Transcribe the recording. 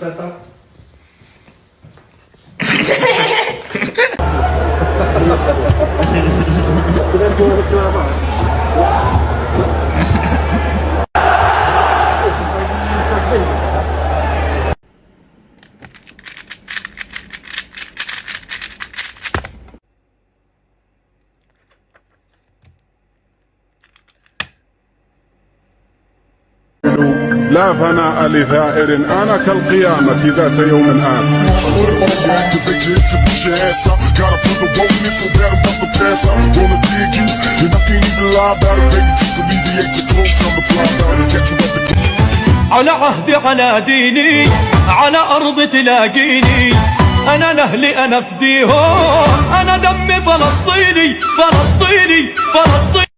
方。これはまあ the fly out and catch you at the على عهدي على ديني على أرض تلاقيني. أنا لأهلي أنا فديهم أنا دمي فلسطيني فلسطيني فلسطيني.